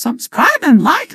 subscribe and like.